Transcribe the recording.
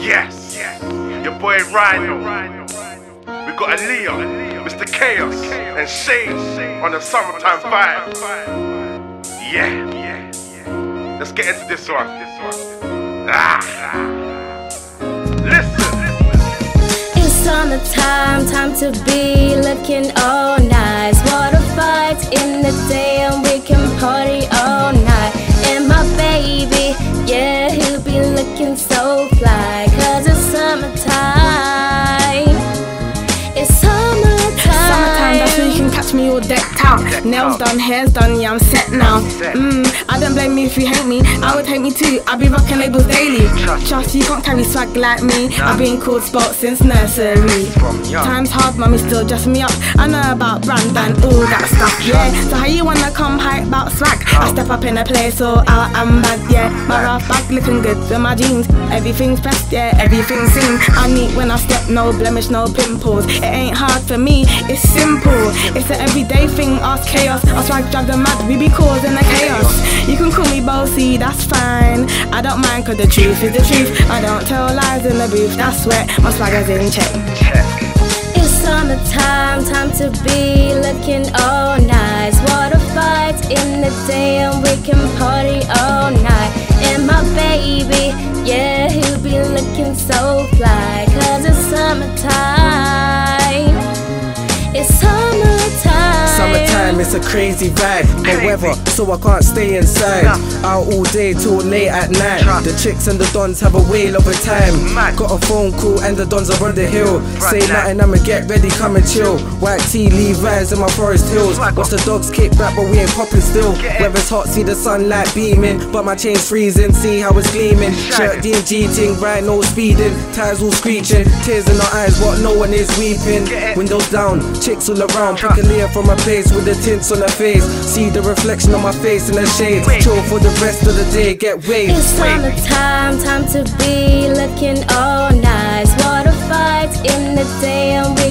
Your boy Rhino. We got Aaliyah, Mr. Kayoss, and Shane on the summertime vibe. Yeah, yeah. Let's get into this one. Ah. Listen. It's summertime, time to be looking all nice. Water fights in the day and we can party all out. Nails done, hair's done, yeah, I'm set now. Mmm, I don't blame me if you hate me. I would hate me too. I be rocking labels daily. Trust you can't carry swag like me. I've been called spot since nursery. Times hard, mommy still dressing me up. I know about brand and all that stuff, yeah. So how you wanna come hype about swag? I step up in a place all out and bad, yeah. My rough bag looking good with my jeans. Everything's pressed, yeah, everything's seen. I neat when I step, no blemish, no pimples. It ain't hard for me, it's simple. It's an everyday thing, ask Kayoss. I swag drive the mad, we be causing the chaos. You can call me bossy, that's fine. I don't mind, cause the truth is the truth. I don't tell lies in the booth, that's wet. My swagger's in check. It's summertime, time to be looking all nice. Water fights in the day and we can party all night. And my baby, yeah, he'll be looking so fly. Cause it's summertime. It's. It's a crazy vibe. But weather, so I can't stay inside. Out all day till late at night. The chicks and the dons have a whale of a time. Got a phone call and the dons are on the hill. Say nothing, I'ma get ready, come and chill. White tea, Levi's in my forest hills. Watch the dogs kick back, but we ain't popping still. Weather's hot, see the sunlight beaming. But my chain's freezing, see how it's gleaming. Shirt DMG ting, right, no speeding. Tires all screeching, tears in our eyes, what no one is weeping. Windows down, chicks all around. Pick a layer from my place with the tints on her face. See the reflection of my face in the shades. Chill for the rest of the day, get waved. It's summertime, time to be looking all nice. Water fights in the day and we